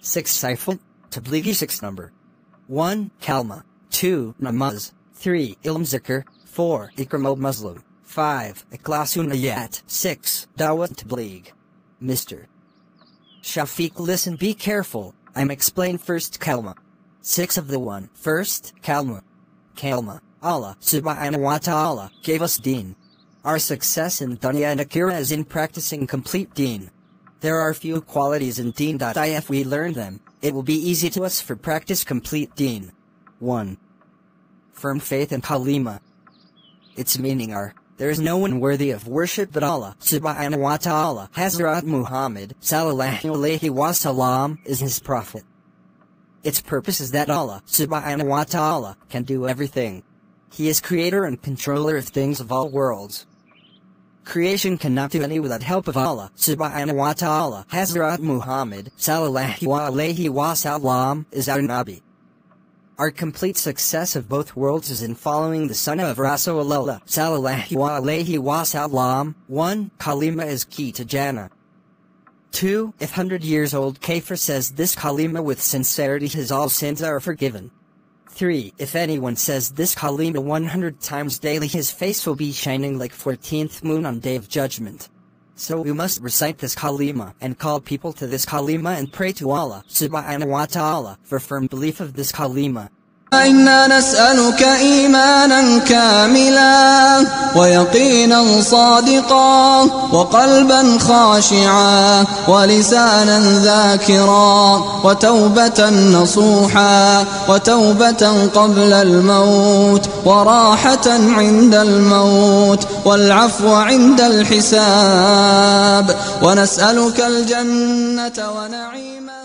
6 Siffat, Tablighi 6 number. 1. Kalma. 2. Namaz. 3. Ilm Zikr. 4. Ikram al-Muslim. 5. Ikhlasun Niyat. 6. Dawat Tabligh. Mr. Shafiq listen be careful, I'm explain first Kalma. 6 of the one. First, Kalma. Kalma. Allah subhanahu wa ta'ala gave us deen. Our success in dunya and Akhirah is in practicing complete deen. There are few qualities in deen if we learn them, it will be easy to us for practice complete deen. 1. Firm faith in kalima. Its meaning are, there is no one worthy of worship but Allah subhanahu wa ta'ala. Hazrat Muhammad sallallahu alayhi wa sallam is his prophet. Its purpose is that Allah subhanahu wa ta'ala can do everything. He is creator and controller of things of all worlds. Creation cannot do any without help of Allah subhanahu wa ta'ala. Hazrat Muhammad sallallahu alayhi wa sallam is our Nabi. Our complete success of both worlds is in following the sunnah of Rasulullah sallallahu alayhi wa sallam. 1. Kalima is key to Jannah. 2. If 100 years old Kafir says this kalima with sincerity his all sins are forgiven. 3. If anyone says this kalima 100 times daily his face will be shining like 14th moon on day of judgment. So we must recite this kalima and call people to this kalima and pray to Allah subhanahu wa ta'ala for firm belief of this kalima. إنا نسألك إيمانا كاملا ويقينا صادقا وقلبا خاشعا ولسانا ذاكرا وتوبة نصوحا وتوبة قبل الموت وراحة عند الموت والعفو عند الحساب ونسألك الجنة ونعيمها